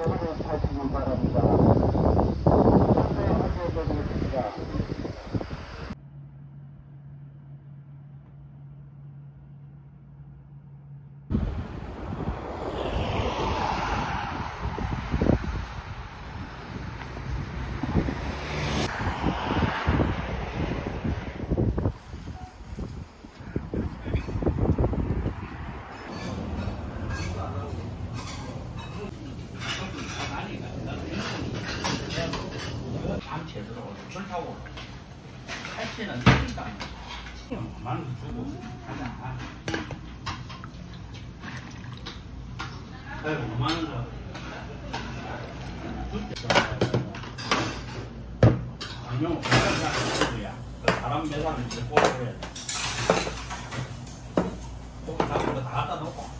제대로 사시기 바랍니다. 선생님, 하게 되겠습니다. 대해서 어죽을 타고 할치는 힘이다. 만 주고 가자. 아이고, 5만원 줘. 강명호, 바람 매사는 이제 꼬아야 돼. 뭐 고기 뭐 다 갖다 놓고.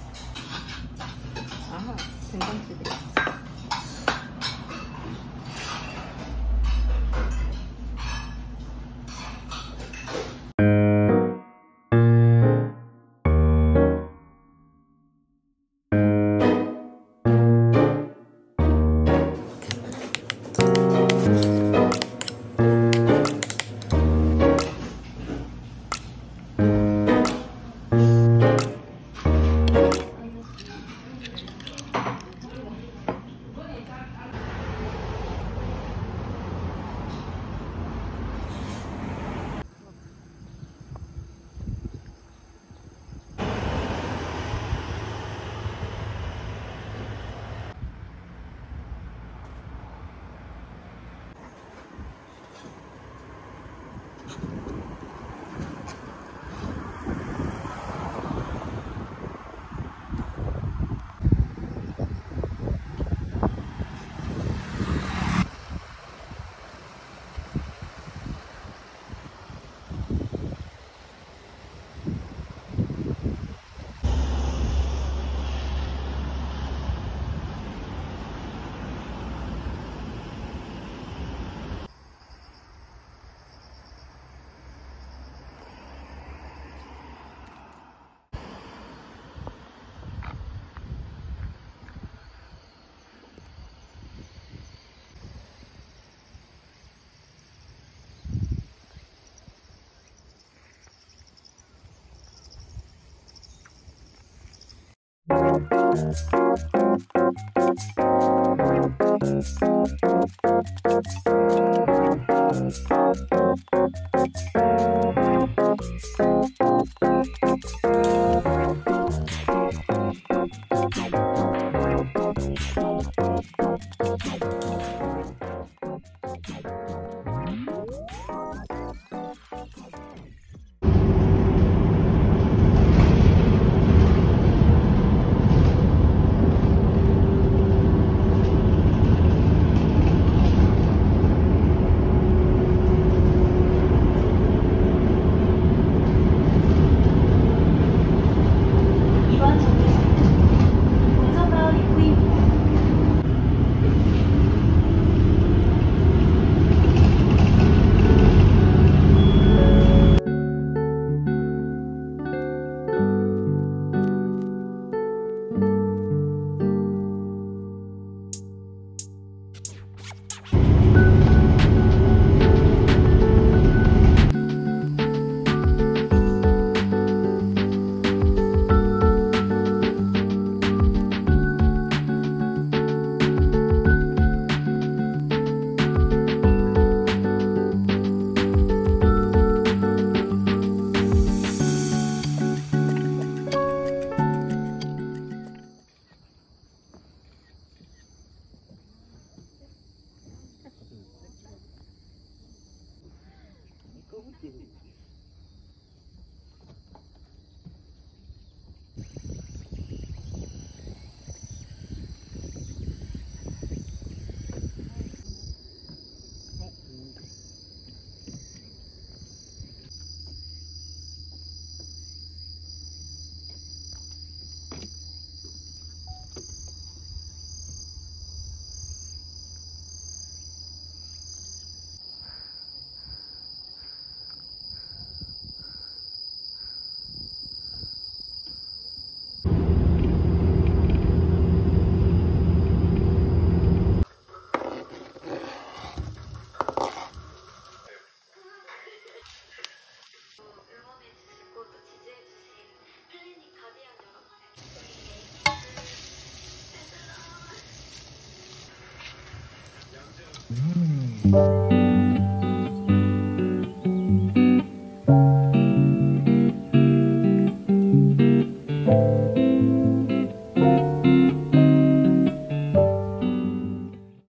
이